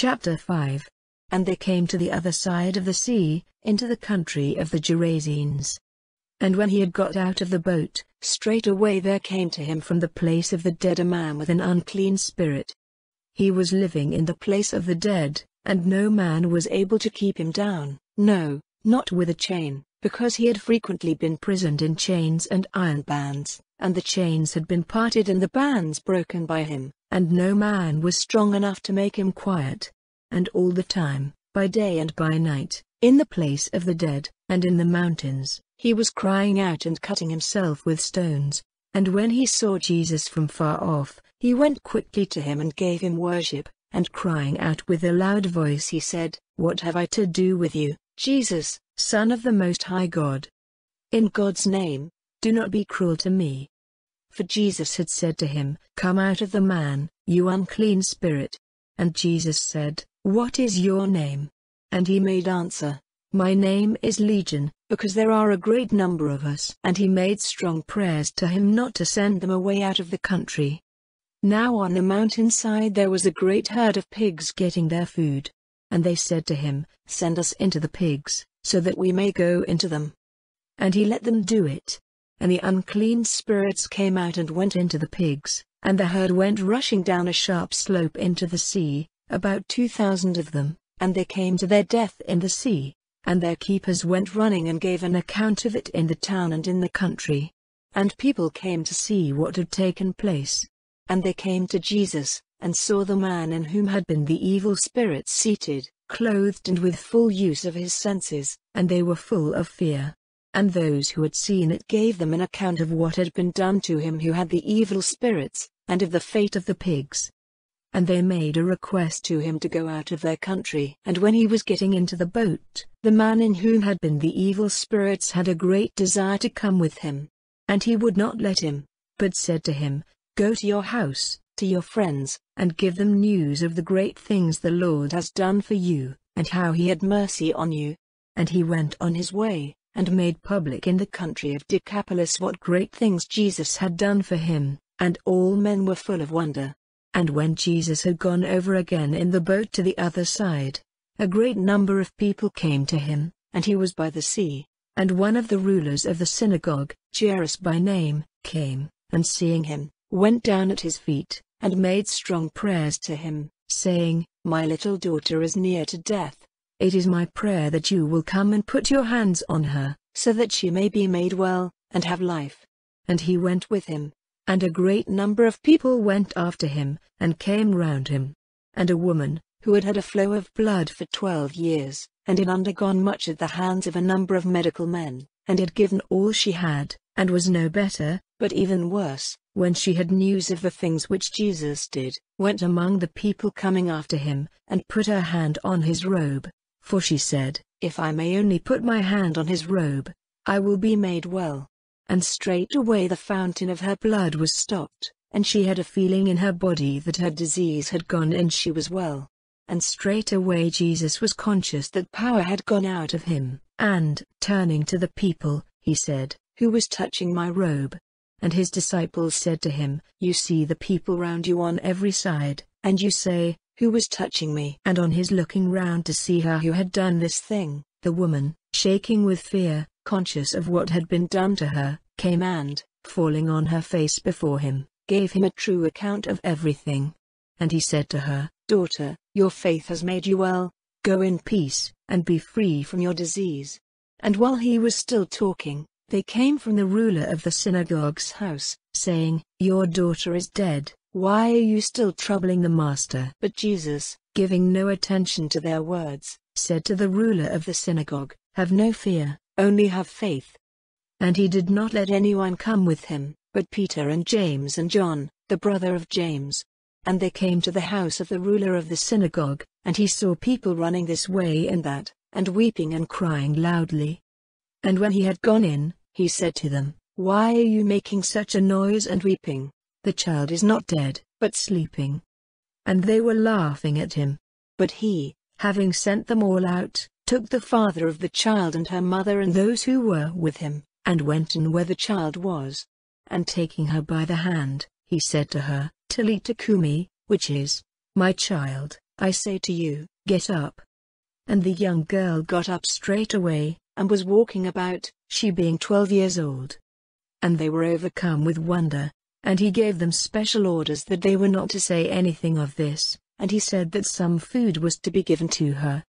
Chapter 5 And they came to the other side of the sea, into the country of the Gerasenes. And when he had got out of the boat, straightway there came to him from the place of the dead a man with an unclean spirit. He was living in the place of the dead, and no man was able to keep him down, no, not with a chain, because he had frequently been prisoned in chains and iron bands, and the chains had been parted and the bands broken by him and no man was strong enough to make him quiet. And all the time, by day and by night, in the place of the dead, and in the mountains, he was crying out and cutting himself with stones. And when he saw Jesus from far off, he went quickly to him and gave him worship, and crying out with a loud voice he said, What have I to do with you, Jesus, Son of the Most High God? In God's name, do not be cruel to me, for Jesus had said to him, Come out of the man, you unclean spirit. And Jesus said, What is your name? And he made answer, My name is Legion, because there are a great number of us. And he made strong prayers to him not to send them away out of the country. Now on the mountainside there was a great herd of pigs getting their food. And they said to him, Send us into the pigs, so that we may go into them. And he let them do it and the unclean spirits came out and went into the pigs, and the herd went rushing down a sharp slope into the sea, about two thousand of them, and they came to their death in the sea, and their keepers went running and gave an account of it in the town and in the country. And people came to see what had taken place. And they came to Jesus, and saw the man in whom had been the evil spirits seated, clothed and with full use of his senses, and they were full of fear and those who had seen it gave them an account of what had been done to him who had the evil spirits, and of the fate of the pigs. And they made a request to him to go out of their country. And when he was getting into the boat, the man in whom had been the evil spirits had a great desire to come with him. And he would not let him, but said to him, Go to your house, to your friends, and give them news of the great things the Lord has done for you, and how he had mercy on you. And he went on his way and made public in the country of Decapolis what great things Jesus had done for him, and all men were full of wonder. And when Jesus had gone over again in the boat to the other side, a great number of people came to him, and he was by the sea. And one of the rulers of the synagogue, Jairus by name, came, and seeing him, went down at his feet, and made strong prayers to him, saying, My little daughter is near to death. It is my prayer that you will come and put your hands on her, so that she may be made well, and have life. And he went with him. And a great number of people went after him, and came round him. And a woman, who had had a flow of blood for twelve years, and had undergone much at the hands of a number of medical men, and had given all she had, and was no better, but even worse, when she had news of the things which Jesus did, went among the people coming after him, and put her hand on his robe, for she said, If I may only put my hand on his robe, I will be made well. And straightway the fountain of her blood was stopped, and she had a feeling in her body that her disease had gone and she was well. And straightway Jesus was conscious that power had gone out of him, and, turning to the people, he said, Who was touching my robe? And his disciples said to him, You see the people round you on every side, and you say, who was touching me. And on his looking round to see her who had done this thing, the woman, shaking with fear, conscious of what had been done to her, came and, falling on her face before him, gave him a true account of everything. And he said to her, Daughter, your faith has made you well, go in peace, and be free from your disease. And while he was still talking, they came from the ruler of the synagogue's house, saying, Your daughter is dead. Why are you still troubling the master? But Jesus, giving no attention to their words, said to the ruler of the synagogue, Have no fear, only have faith. And he did not let anyone come with him, but Peter and James and John, the brother of James. And they came to the house of the ruler of the synagogue, and he saw people running this way and that, and weeping and crying loudly. And when he had gone in, he said to them, Why are you making such a noise and weeping? The child is not dead, but sleeping. And they were laughing at him. But he, having sent them all out, took the father of the child and her mother and those who were with him, and went in where the child was. And taking her by the hand, he said to her, Talitha cumi, which is, My child, I say to you, get up. And the young girl got up straight away, and was walking about, she being twelve years old. And they were overcome with wonder, and he gave them special orders that they were not to say anything of this, and he said that some food was to be given to her,